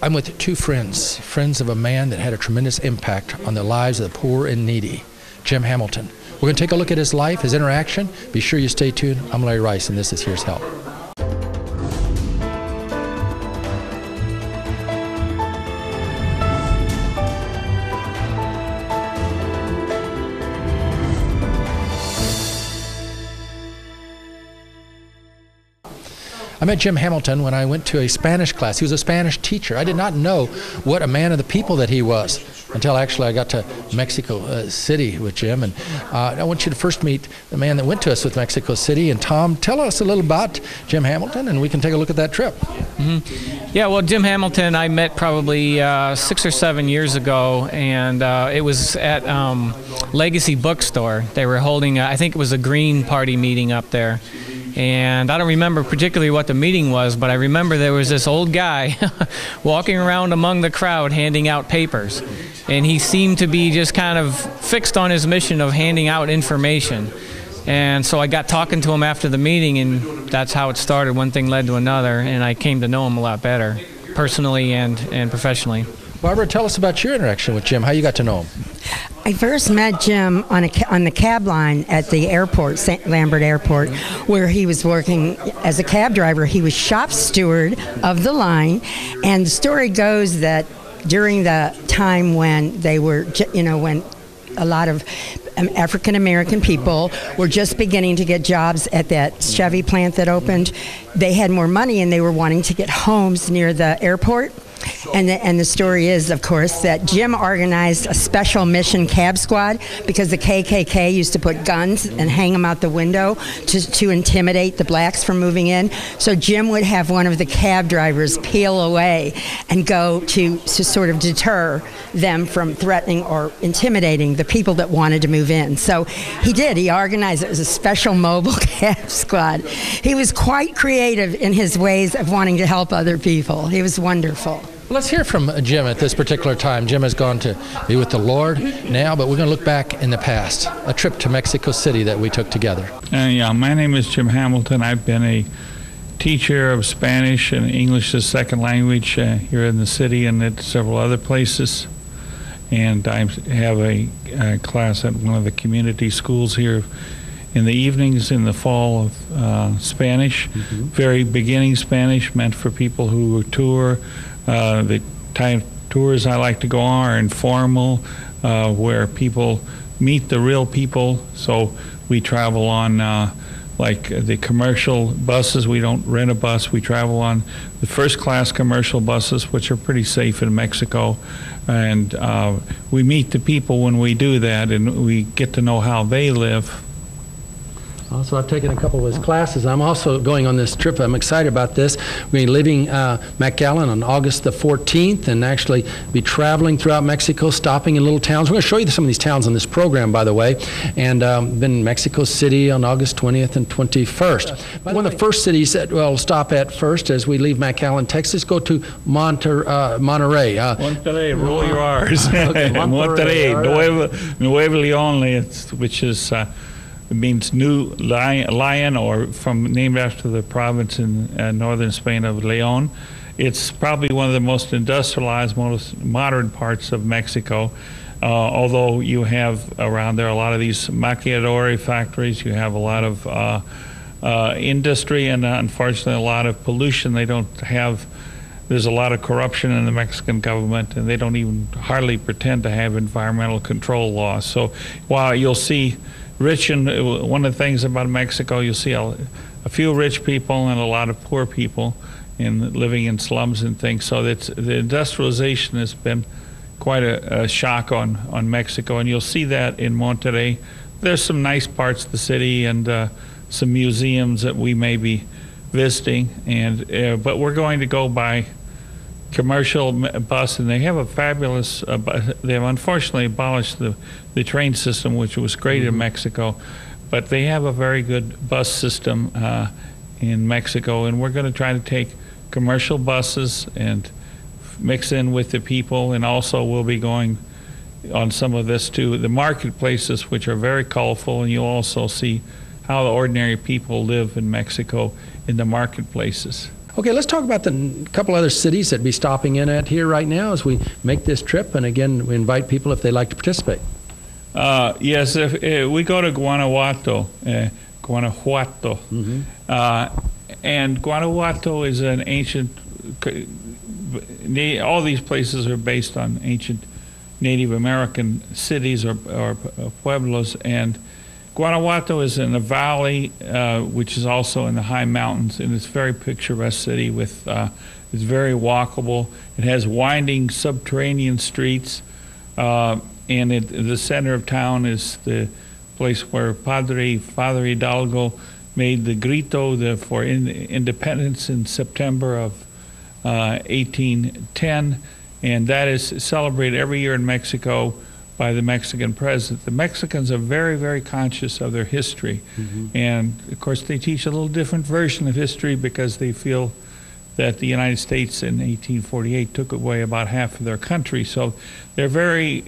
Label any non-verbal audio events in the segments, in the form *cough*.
I'm with two friends, friends of a man that had a tremendous impact on the lives of the poor and needy, Jim Hamilton. We're going to take a look at his life, his interaction. Be sure you stay tuned. I'm Larry Rice, and this is Here's Help. I met Jim Hamilton when I went to a Spanish class. He was a Spanish teacher. I did not know what a man of the people that he was until actually I got to Mexico uh, City with Jim. And uh, I want you to first meet the man that went to us with Mexico City. And Tom, tell us a little about Jim Hamilton, and we can take a look at that trip. Mm-hmm. Yeah, well, Jim Hamilton I met probably uh, six or seven years ago, and uh, it was at um, Legacy Bookstore. They were holding, I think it was a Green Party meeting up there and I don't remember particularly what the meeting was, but I remember there was this old guy *laughs* walking around among the crowd handing out papers. And he seemed to be just kind of fixed on his mission of handing out information. And so I got talking to him after the meeting, and that's how it started. One thing led to another, and I came to know him a lot better, personally and, and professionally. Barbara, tell us about your interaction with Jim, how you got to know him. I first met Jim on a on the cab line at the airport, St. Lambert Airport, where he was working as a cab driver. He was shop steward of the line, and the story goes that during the time when they were, you know, when a lot of um, African American people were just beginning to get jobs at that Chevy plant that opened. They had more money and they were wanting to get homes near the airport. And the, and the story is, of course, that Jim organized a special mission cab squad because the KKK used to put guns and hang them out the window to, to intimidate the blacks from moving in. So Jim would have one of the cab drivers peel away and go to, to sort of deter them from threatening or intimidating the people that wanted to move in. So he did. He organized it as a special mobile *laughs* cab squad. He was quite creative in his ways of wanting to help other people. He was wonderful. Let's hear from Jim at this particular time. Jim has gone to be with the Lord now, but we're going to look back in the past, a trip to Mexico City that we took together. Uh, yeah, my name is Jim Hamilton. I've been a teacher of Spanish and English as second language uh, here in the city and at several other places. And I have a, a, class at one of the community schools here in the evenings in the fall of uh, Spanish, mm-hmm. very beginning Spanish, meant for people who tour uh, the type tours I like to go on are informal, uh, where people meet the real people. So we travel on uh, like the commercial buses. We don't rent a bus. We travel on the first class commercial buses, which are pretty safe in Mexico. And uh, we meet the people when we do that, and we get to know how they live also, I've taken a couple of his classes. I'm also going on this trip. I'm excited about this. We're leaving uh, McAllen on August the 14th and actually be traveling throughout Mexico, stopping in little towns. We're going to show you some of these towns on this program, by the way. And um, been in Mexico City on August 20th and 21st. One of the first cities that we'll stop at first as we leave McAllen, Texas, go to Monter, uh, Monterrey. Uh, Monterrey, roll your R's. *laughs* okay, *laughs* Monterrey, Monterrey Nueva, Nueva León, which is uh, it means new lion, or from named after the province in uh, northern Spain of Leon. It's probably one of the most industrialized, most modern parts of Mexico. Uh, although you have around there a lot of these maquiladora factories, you have a lot of uh, uh industry and uh, unfortunately a lot of pollution. They don't have. There's a lot of corruption in the Mexican government, and they don't even hardly pretend to have environmental control laws. So while you'll see rich and one of the things about Mexico, you see a, a, few rich people and a lot of poor people in living in slums and things. So that's the industrialization has been quite a, a, shock on on Mexico, and you'll see that in Monterrey. There's some nice parts of the city and uh, some museums that we may be visiting, and uh, but we're going to go by commercial bus, and they have a fabulous. Uh, they have unfortunately abolished the the train system, which was great mm-hmm. in Mexico, but they have a very good bus system uh, in Mexico, and we're going to try to take commercial buses and mix in with the people, and also we'll be going on some of this to the marketplaces, which are very colorful, and you'll also see how the ordinary people live in Mexico in the marketplaces. Okay, let's talk about the couple other cities that be stopping in at here right now as we make this trip. And again, we invite people if they like to participate. Uh, yes, if uh, we go to Guanajuato, uh, Guanajuato, uh, and Guanajuato is an ancient. All these places are based on ancient Native American cities or, or pueblos, and Guanajuato is in a valley, uh, which is also in the high mountains, and it's a very picturesque city. With uh, it's very walkable. It has winding subterranean streets. Uh, and it, the center of town is the place where Padre Father Hidalgo made the grito the, for in, independence in September of uh, 1810, and that is celebrated every year in Mexico by the Mexican president. The Mexicans are very, very conscious of their history, and of course they teach a little different version of history because they feel that the United States in 1848 took away about half of their country. So they're very,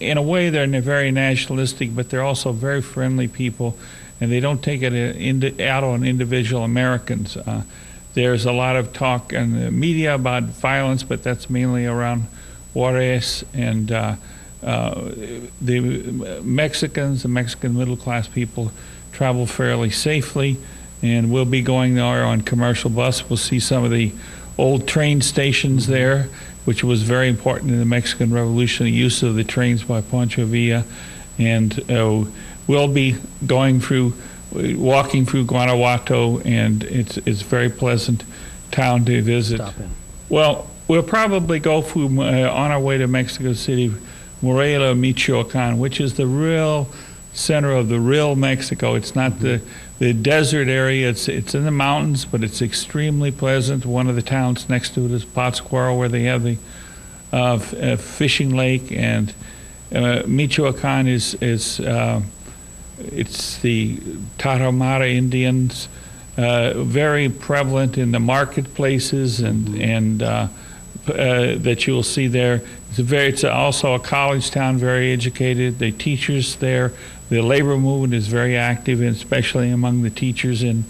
in a way, they're very nationalistic, but they're also very friendly people, and they don't take it uh, out on individual Americans. Uh, there's a lot of talk in the media about violence, but that's mainly around Juarez and uh, uh, the Mexicans, the Mexican middle class people, travel fairly safely and we'll be going there on commercial bus. We'll see some of the old train stations there, which was very important in the Mexican Revolution, the use of the trains by Pancho Villa. And uh, we'll be going through, walking through Guanajuato, and it's it's a very pleasant town to visit. Well, we'll probably go through, uh, on our way to Mexico City, Morelia, Michoacan, which is the real center of the real Mexico. It's not the, the desert area. It's, it's in the mountains, but it's extremely pleasant. One of the towns next to it is Pátzcuaro, where they have the uh, f- uh, fishing lake, and uh, Michoacan is, is uh, it's the Tarahumara Indians, uh, very prevalent in the marketplaces and and uh, that you will see there. It's a very it's also a college town, very educated. The teachers there, the labor movement is very active, especially among the teachers in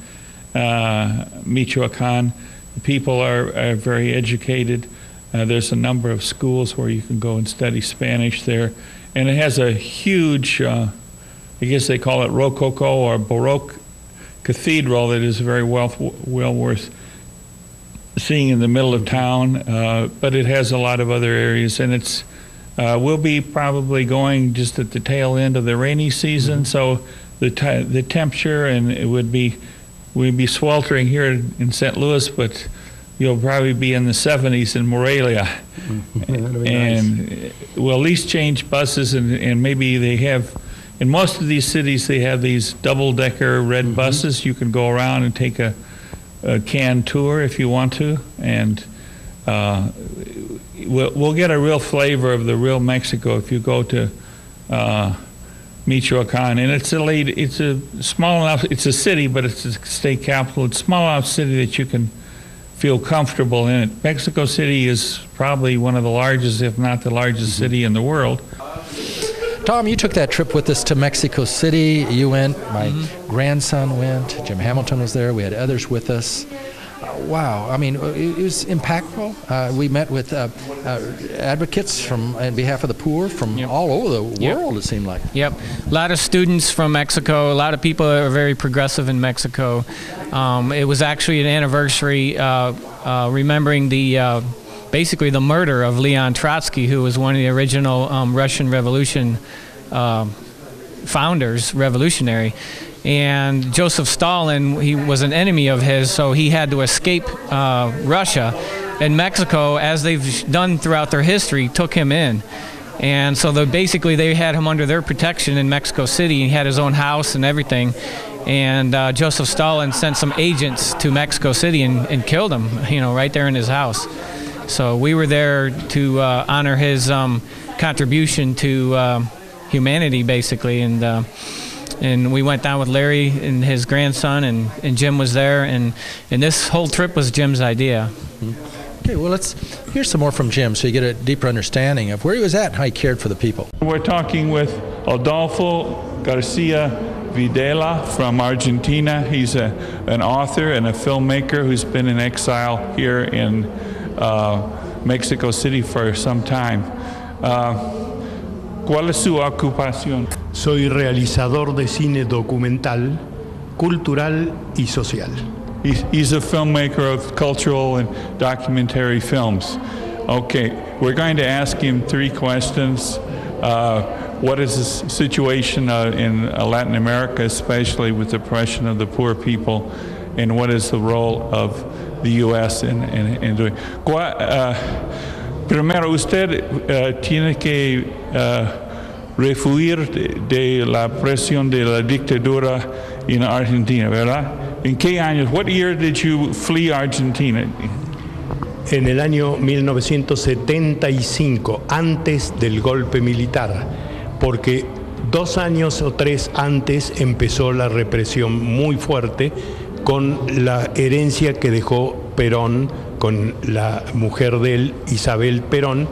uh, Michoacan. The people are, are very educated. Uh, there's a number of schools where you can go and study Spanish there, and it has a huge. Uh, I guess they call it Rococo or Baroque cathedral that is very well, well worth seeing in the middle of town. Uh, but it has a lot of other areas, and it's uh, we'll be probably going just at the tail end of the rainy season, so the ti the temperature and it would be we'd be sweltering here in St. Louis, but you'll probably be in the 70s in Morelia *laughs* That'd be nice. and we'll at least change buses and, and maybe they have in most of these cities they have these double decker red buses you can go around and take a, a can tour if you want to and uh, we'll, we'll get a real flavor of the real Mexico if you go to uh, Michoacan and it's a late, it's a small enough it's a city but it's a state capital it's a small enough city that you can feel comfortable in it. Mexico City is probably one of the largest, if not the largest city in the world. Tom, you took that trip with us to Mexico City. You went, my Mm-hmm. grandson went, Jim Hamilton was there, we had others with us. Uh, wow, I mean, it, it was impactful. Uh, we met with uh, uh, advocates from on behalf of the poor from Yep. all over the Yep. world, it seemed like. Yep, a lot of students from Mexico. A lot of people are very progressive in Mexico. Um, it was actually an anniversary uh, uh, remembering the uh, basically the murder of Leon Trotsky, who was one of the original um, Russian Revolution um founders, revolutionary. And Joseph Stalin, he was an enemy of his, so he had to escape uh, Russia. And Mexico, as they've done throughout their history, took him in. And so the, basically, they had him under their protection in Mexico City. He had his own house and everything. And uh, Joseph Stalin sent some agents to Mexico City and, and killed him, you know, right there in his house. So we were there to uh, honor his um, contribution to um humanity, basically. And uh, and we went down with Larry and his grandson, and, and Jim was there. And, and this whole trip was Jim's idea. Okay, well, let's hear some more from Jim so you get a deeper understanding of where he was at and how he cared for the people. We're talking with Adolfo Garcia Videla from Argentina. He's a, an author and a filmmaker who's been in exile here in uh, Mexico City for some time. Uh, ¿Cuál es su ocupación? Soy realizador de cine documental, cultural y social. He's, he's a filmmaker of cultural and documentary films. Okay, we're going to ask him three questions. Uh, what is the situation uh, in uh, Latin America, especially with the oppression of the poor people, and what is the role of the U.S. doing? ¿Cuál, uh, primero, usted uh, tiene que uh, refuir de, de la presión de la dictadura en Argentina, ¿verdad? ¿En qué años? What year did you flee Argentina? En el año 1975, antes del golpe militar, porque dos años o tres antes empezó la represión muy fuerte con la herencia que dejó Perón con la mujer de él, Isabel Perón,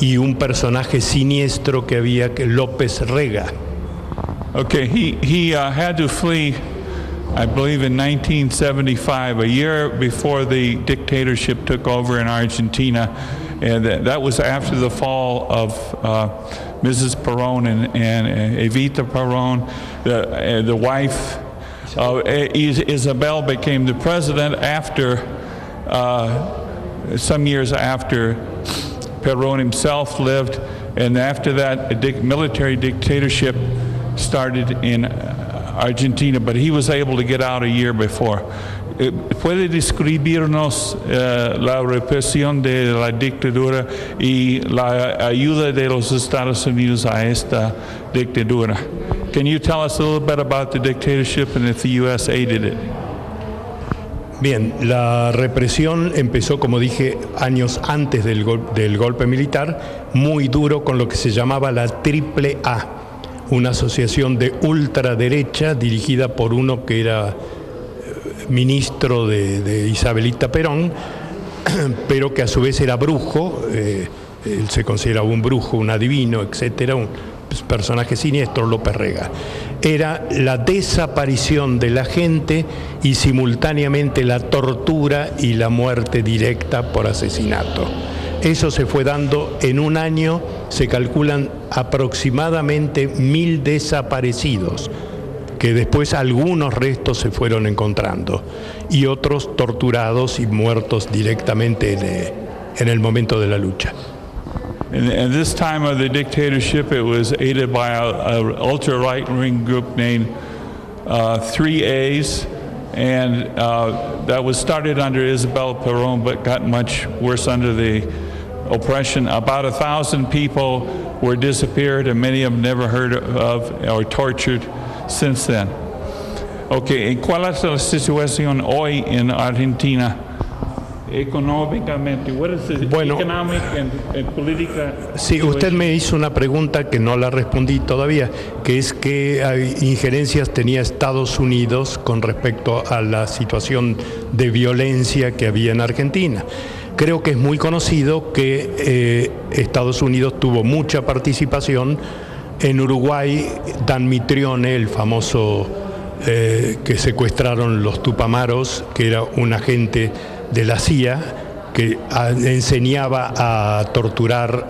y un personaje siniestro que había, que López Rega. Okay, he, he uh, had to flee, I believe, in 1975, a year before the dictatorship took over in Argentina. And that, was after the fall of uh, Mrs. Perón and, and Evita Perón, the, uh, the wife of Isabel became the president after, uh, some years after Perón himself lived. And after that, a military dictatorship started in Argentina, but he was able to get out a year before. ¿Puede describirnos uh, la represión de la dictadura y la ayuda de los Estados Unidos a esta dictadura? Can you tell us a little bit about the dictatorship and if the U.S. aided it? Bien, la represión empezó, como dije, años antes del, gol del golpe militar, muy duro con lo que se llamaba la Triple A, una asociación de ultraderecha dirigida por uno que era ministro de, Isabelita Perón, *clears throat* pero que a su vez era brujo, eh, él se consideraba un brujo, un adivino, etcétera, un personaje siniestro, López Rega. Era la desaparición de la gente y simultáneamente la tortura y la muerte directa por asesinato. Eso se fue dando en un año, se calculan aproximadamente mil desaparecidos que después algunos restos se fueron encontrando y otros torturados y muertos directamente en, el momento de la lucha. And this time of the dictatorship, it was aided by an ultra right wing group named uh, 3A's, and uh, that was started under Isabel Perón, but got much worse under the oppression. About a thousand people were disappeared, and many of them never heard of or tortured since then. Okay, ¿cuál es la situación hoy en Argentina? Económicamente, what is the bueno, economic and, and political sí, usted me hizo una pregunta que no la respondí todavía, que es qué injerencias tenía Estados Unidos con respecto a la situación de violencia que había en Argentina. Creo que es muy conocido que eh, Estados Unidos tuvo mucha participación en Uruguay, Dan Mitrione, el famoso eh, que secuestraron los Tupamaros, que era un agente de la CIA que enseñaba a torturar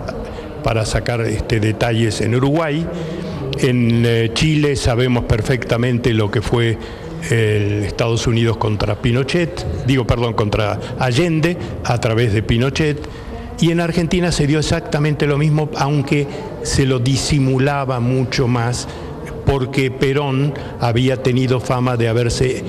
para sacar este, detalles en Uruguay. En eh, Chile sabemos perfectamente lo que fue el Estados Unidos contra Pinochet, digo perdón, contra Allende a través de Pinochet. Y en Argentina se dio exactamente lo mismo, aunque se lo disimulaba mucho más, porque Perón había tenido fama de haberse,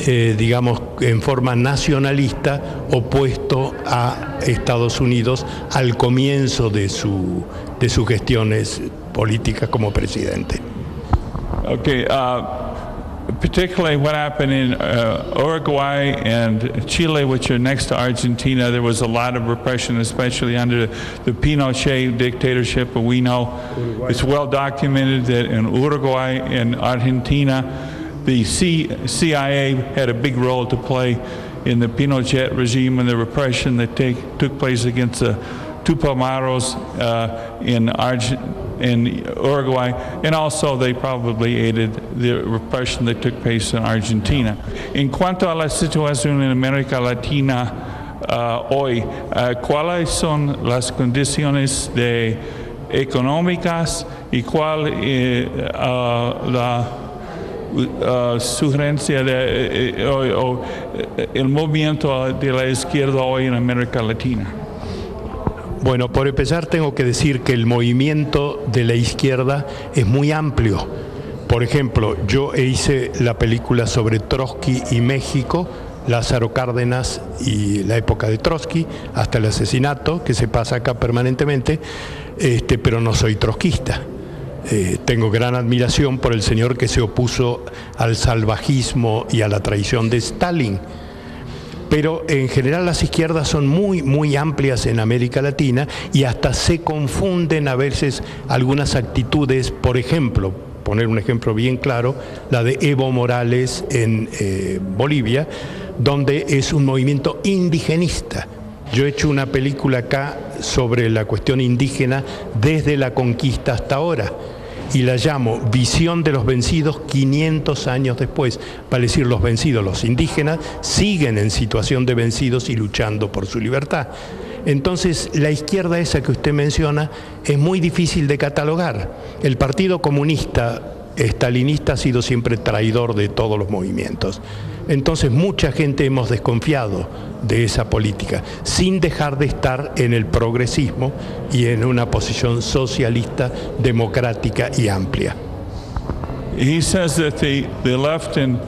eh, digamos, en forma nacionalista opuesto a Estados Unidos al comienzo de, su, de sus gestiones políticas como presidente. Okay, uh... particularly what happened in uh, Uruguay and Chile, which are next to Argentina, there was a lot of repression, especially under the Pinochet dictatorship. But we know Uruguay. it's well documented that in Uruguay and Argentina, the C CIA had a big role to play in the Pinochet regime and the repression that take, took place against the Tupamaros uh, in Argentina in Uruguay, and also they probably aided the repression that took place in Argentina. En cuanto a la situación en América Latina uh, hoy, uh, ¿cuáles son las condiciones de económicas y cuál es uh, la uh, sugerencia de eh, o, o, el movimiento de la izquierda hoy en América Latina? Bueno, por empezar tengo que decir que el movimiento de la izquierda es muy amplio. Por ejemplo, yo hice la película sobre Trotsky y México, Lázaro Cárdenas y la época de Trotsky, hasta el asesinato que se pasa acá permanentemente, este, pero no soy trotskista. Eh, tengo gran admiración por el señor que se opuso al salvajismo y a la traición de Stalin pero en general las izquierdas son muy, muy amplias en América Latina y hasta se confunden a veces algunas actitudes, por ejemplo, poner un ejemplo bien claro, la de Evo Morales en eh, Bolivia, donde es un movimiento indigenista. Yo he hecho una película acá sobre la cuestión indígena desde la conquista hasta ahora y la llamo Visión de los Vencidos 500 años después. Para decir, los vencidos, los indígenas, siguen en situación de vencidos y luchando por su libertad. Entonces, la izquierda esa que usted menciona es muy difícil de catalogar. El Partido Comunista Estalinista ha sido siempre traidor de todos los movimientos. Entonces mucha gente hemos desconfiado de esa política, sin dejar de estar en el progresismo y en una posición socialista, democrática y amplia. He says that the, the left and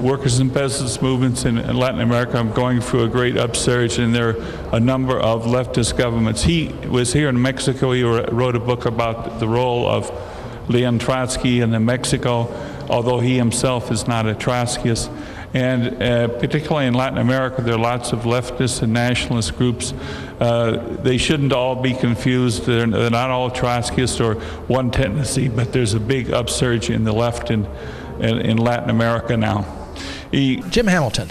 workers and peasants movements in Latin America are going through a great upsurge, and there are a number of leftist governments. He was here in Mexico. He wrote a book about the role of Leon Trotsky in Mexico, although he himself is not a Trotskyist. And uh, particularly in Latin America, there are lots of leftist and nationalist groups. Uh, they shouldn't all be confused. They're, they're, not all Trotskyist or one tendency, but there's a big upsurge in the left in, in, in Latin America now. He, Jim Hamilton,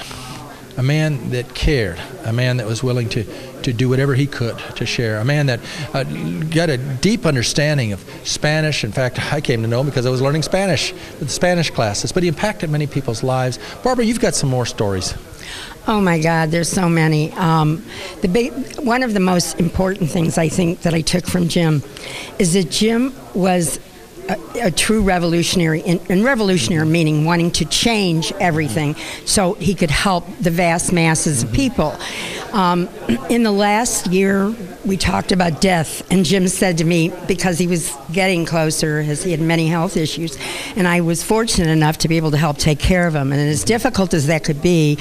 a man that cared, a man that was willing to to do whatever he could to share. A man that uh, got a deep understanding of Spanish. In fact, I came to know him because I was learning Spanish with Spanish classes. But he impacted many people's lives. Barbara, you've got some more stories. Oh my God, there's so many. Um, the big, one of the most important things I think that I took from Jim is that Jim was a, a, true revolutionary, and, and revolutionary meaning wanting to change everything so he could help the vast masses of people. Um, in the last year, we talked about death, and Jim said to me, because he was getting closer, as he had many health issues, and I was fortunate enough to be able to help take care of him. And as difficult as that could be,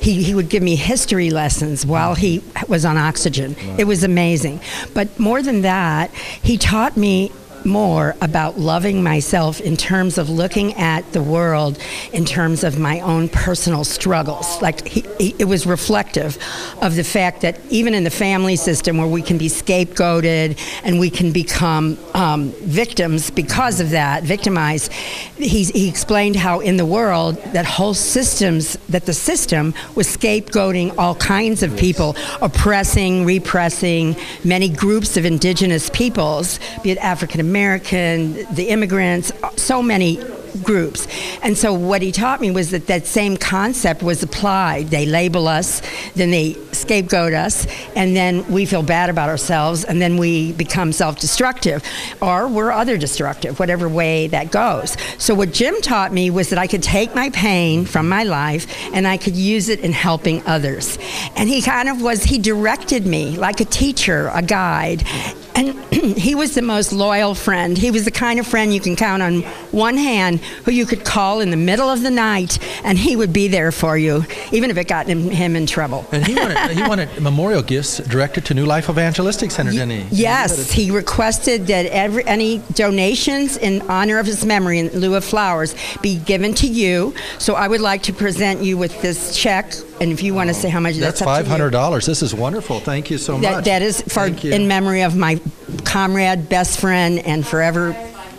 he, he would give me history lessons while he was on oxygen. It was amazing. But more than that, he taught me more about loving myself in terms of looking at the world in terms of my own personal struggles. Like he, he, it was reflective of the fact that even in the family system where we can be scapegoated and we can become um, victims because of that, victimized, he, he explained how in the world that whole systems, that the system was scapegoating all kinds of people, oppressing, repressing many groups of indigenous peoples, be it African American, the immigrants, so many groups. And so what he taught me was that that same concept was applied. They label us, then they scapegoat us, and then we feel bad about ourselves, and then we become self-destructive, or we're other destructive, whatever way that goes. So what Jim taught me was that I could take my pain from my life and I could use it in helping others. And he kind of was, he directed me like a teacher, a guide. *clears throat* He was the most loyal friend. He was the kind of friend you can count on one hand who you could call in the middle of the night and he would be there for you, even if it got him, him in trouble. And he wanted, he wanted *laughs* memorial gifts directed to New Life Evangelistic Center, didn't he? Yes, he requested that every, any donations in honor of his memory in lieu of flowers be given to you. So I would like to present you with this check and if you want to say how much that's, that's five hundred dollars. This is wonderful. Thank you so that, much. That is for in memory of my comrade, best friend, and forever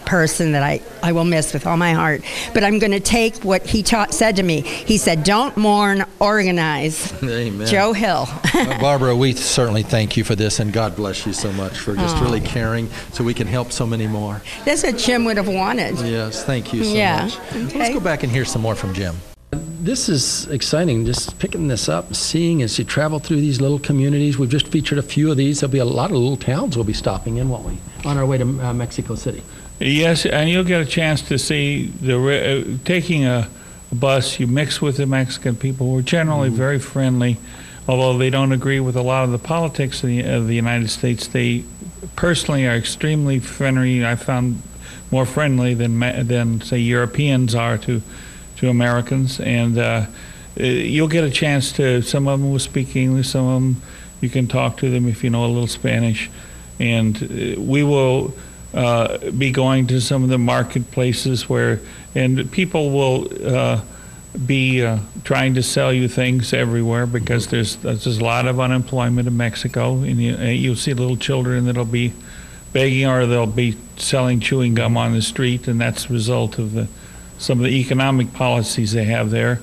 person that I, I will miss with all my heart. But I'm going to take what he taught, said to me. He said, Don't mourn, organize. Amen. Joe Hill. Well, *laughs* Barbara, we certainly thank you for this, and God bless you so much for just Aw. really caring so we can help so many more. That's what Jim would have wanted. Yes, thank you so Yeah, much. Let's go back and hear some more from Jim. This is exciting, just picking this up, seeing as you travel through these little communities. We've just featured a few of these. There'll be a lot of little towns we'll be stopping in, won't we, on our way to uh, Mexico City? Yes, and you'll get a chance to see the uh, taking a bus. You mix with the Mexican people who are generally very friendly, although they don't agree with a lot of the politics of the, of the United States. They personally are extremely friendly. I found more friendly than than say Europeans are to to Americans, and uh, uh, you'll get a chance to. Some of them will speak English. Some of them you can talk to them if you know a little Spanish, and uh, we will uh, be going to some of the marketplaces where, and people will uh, be uh, trying to sell you things everywhere because there's there's a lot of unemployment in Mexico, and you, uh, you'll see little children that'll be begging or they'll be selling chewing gum on the street, and that's a result of the some of the economic policies they have there.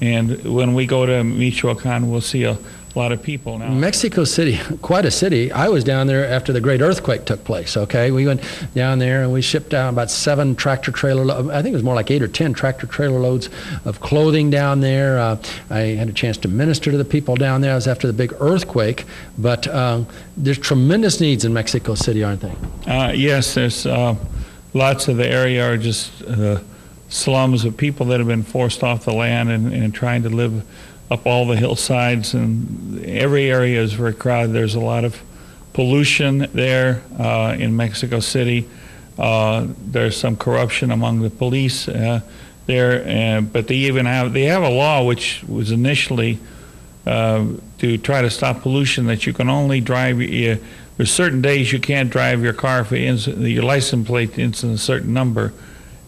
And when we go to Michoacan, we'll see a lot of people now. Mexico City, *laughs* quite a city. I was down there after the great earthquake took place, okay? We went down there and we shipped down about seven tractor trailer, lo- I think it was more like eight or 10 tractor trailer loads of clothing down there. Uh, I had a chance to minister to the people down there. It was after the big earthquake, but um, there's tremendous needs in Mexico City, aren't they? Uh, yes, there's uh, lots of the area are just uh, slums of people that have been forced off the land and, and trying to live up all the hillsides, and every area is very crowded. There's a lot of pollution there uh, in Mexico City. Uh, there's some corruption among the police uh, there, but they even have they have a law which was initially uh, to try to stop pollution that you can only drive. There's certain days you can't drive your car it ends, your license plate ends in a certain number,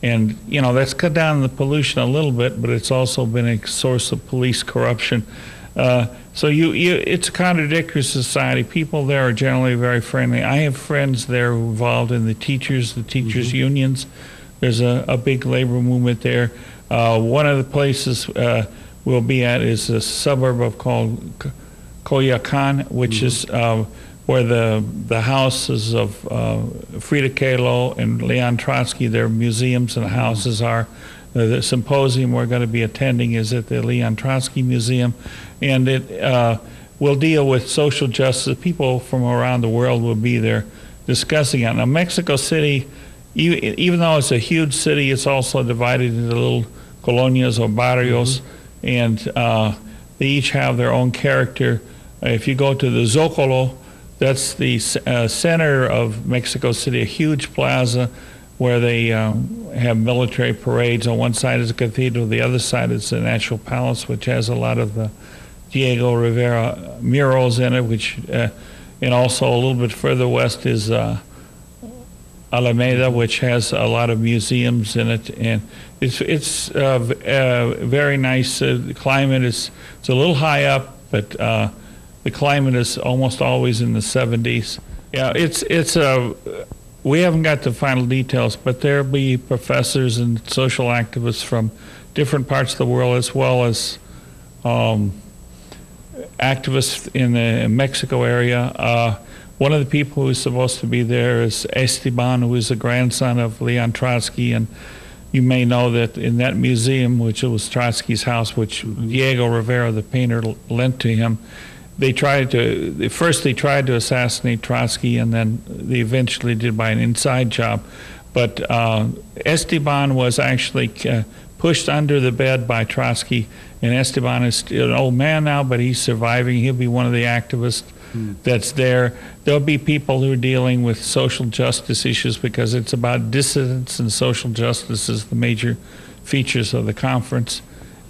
and you know that's cut down the pollution a little bit, but it's also been a source of police corruption. Uh, so you, you, it's a contradictory society. People there are generally very friendly. I have friends there who are involved in the teachers, the teachers unions. There's a, a big labor movement there. Uh, one of the places uh, we'll be at is a suburb of called Coyoacan, which is uh, where the the houses of uh, Frida Kahlo and Leon Trotsky, their museums and houses are. Uh, the symposium we're going to be attending is at the Leon Trotsky Museum, and it uh, will deal with social justice. People from around the world will be there discussing it. Now, Mexico City, even though it's a huge city, it's also divided into little colonias or barrios, and uh, they each have their own character. If you go to the Zocalo, that's the uh, center of Mexico City, a huge plaza where they um, have military parades. On one side is a cathedral, the other side is the National Palace, which has a lot of the Diego Rivera murals in it, which, uh, and also a little bit further west is uh, Alameda, which has a lot of museums in it, and it's it's uh, uh, very nice. Uh, the climate is it's a little high up, but uh, the climate is almost always in the 70s. Yeah, it's it's a. we haven't got the final details, but there'll be professors and social activists from different parts of the world, as well as um, activists in the Mexico area. Uh, one of the people who's supposed to be there is Esteban, who is the grandson of Leon Trotsky, and you may know that in that museum, which was Trotsky's house, which Diego Rivera, the painter, lent to him, they tried to first they tried to assassinate Trotsky, and then they eventually did by an inside job. But uh, Esteban was actually uh, pushed under the bed by Trotsky, and Esteban is still an old man now, but he's surviving. He'll be one of the activists that's there. There'll be people who are dealing with social justice issues because it's about dissidents and social justice is the major features of the conference.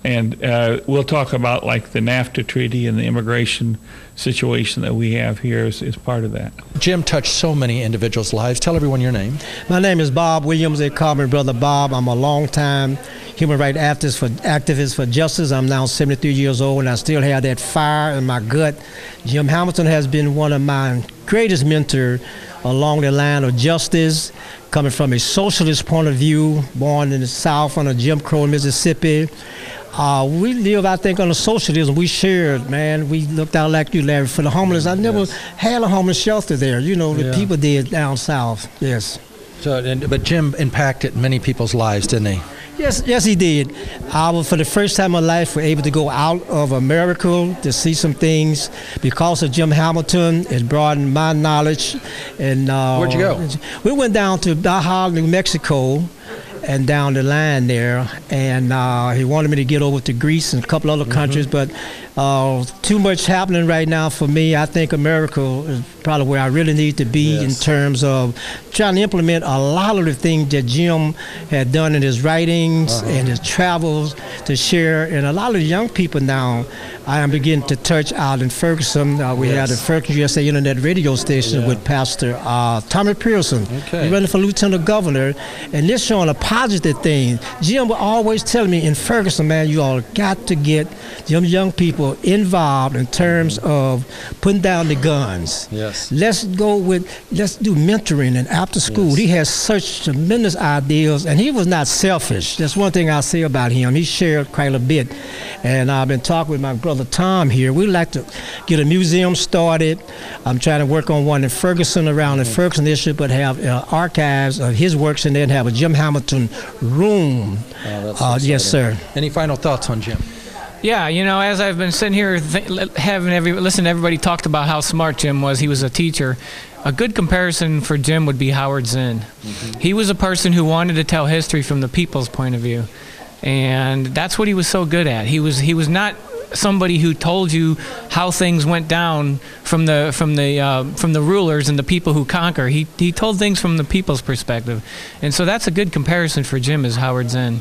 And uh, we'll talk about like the NAFTA treaty and the immigration situation that we have here is, is part of that. Jim touched so many individuals' lives. Tell everyone your name. My name is Bob Williams. They call me Brother Bob. I'm a long-time human rights activist for, activist for justice. I'm now 73 years old, and I still have that fire in my gut. Jim Hamilton has been one of my greatest mentor along the line of justice, coming from a socialist point of view, born in the South under Jim Crow in Mississippi. Uh, we live, I think, on a socialism. We shared, man. We looked out like you, Larry, for the homeless. I never Yes. had a homeless shelter there. You know, the Yeah. people did down south. Yes. So, and, but Jim impacted many people's lives, didn't he? Yes, yes, he did. I was, for the first time in my life, were able to go out of America to see some things because of Jim Hamilton. It broadened my knowledge. And uh, Where'd you go? We went down to Baja, New Mexico, and down the line there. And uh, he wanted me to get over to Greece and a couple other Mm-hmm. countries, but uh, too much happening right now for me. I think America is probably where I really need to be in terms of trying to implement a lot of the things that Jim had done in his writings Uh-huh. and his travels to share. And a lot of the young people now, I am beginning to touch out in Ferguson. Uh, we had a Ferguson USA Internet radio station Yeah. with Pastor uh, Tommie Pierson. Okay. He's running for lieutenant governor, and this showing a positive thing. Jim would always tell me in Ferguson, man, you all got to get them young people involved in terms of putting down the guns. Yes. Let's go with let's do mentoring and after school. Yes. He has such tremendous ideas, and he was not selfish. That's one thing I say about him. He shared quite a bit, and I've been talking with my brother Tom here. We'd like to get a museum started. I'm trying to work on one in Ferguson around the Ferguson issue, but have uh, archives of his works, and then have a Jim Hamilton room. that's Uh, yes, sir. Any final thoughts on Jim? Yeah, you know, as I've been sitting here th- having every listen, to everybody talked about how smart Jim was. He was a teacher. A good comparison for Jim would be Howard Zinn. He was a person who wanted to tell history from the people's point of view, and that's what he was so good at. He was he was not somebody who told you how things went down from the from the uh, from the rulers and the people who conquer. He he told things from the people's perspective, and so that's a good comparison for Jim as Howard Zinn.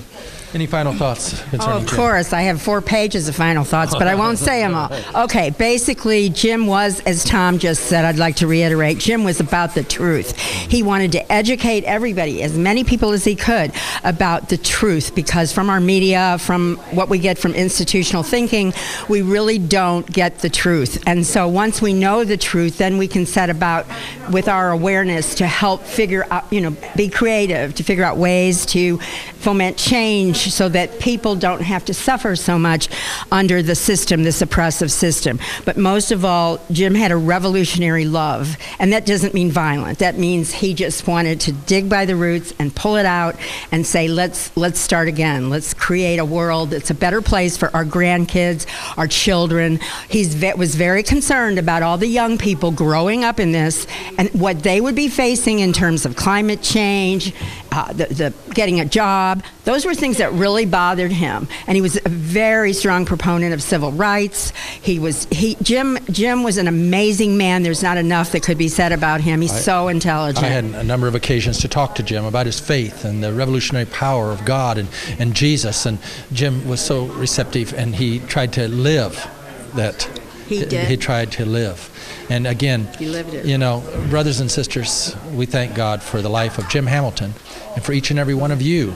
Any final thoughts Oh, of Jim? course. I have four pages of final thoughts, but I won't say them all. *laughs* Okay, basically, Jim was, as Tom just said, I'd like to reiterate, Jim was about the truth. He wanted to educate everybody, as many people as he could, about the truth, because from our media, from what we get from institutional thinking, we really don't get the truth. And so once we know the truth, then we can set about with our awareness to help figure out, you know, be creative, to figure out ways to foment change so that people don't have to suffer so much under the system, this oppressive system. But most of all, Jim had a revolutionary love, and that doesn't mean violent. That means he just wanted to dig by the roots and pull it out and say, let's let's start again. Let's create a world that's a better place for our grandkids, our children. He was very concerned about all the young people growing up in this and what they would be facing in terms of climate change, uh, the, the getting a job. Those were things that really bothered him, and he was a very strong proponent of civil rights. He was he Jim Jim was an amazing man. There's not enough that could be said about him. He's so intelligent. I had a number of occasions to talk to Jim about his faith and the revolutionary power of God and, and Jesus. And Jim was so receptive and he tried to live that. He did. He tried to live. And again, He lived it. you know, brothers and sisters, we thank God for the life of Jim Hamilton and for each and every one of you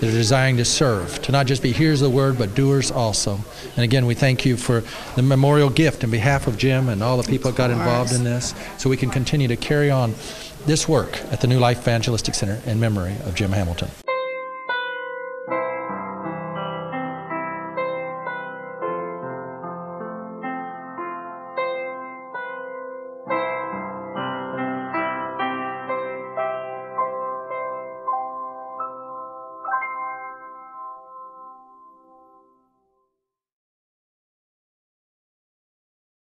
that are desiring to serve, to not just be hearers of the word, but doers also. And again, we thank you for the memorial gift in behalf of Jim and all the people that got involved in this, so we can continue to carry on this work at the New Life Evangelistic Center in memory of Jim Hamilton.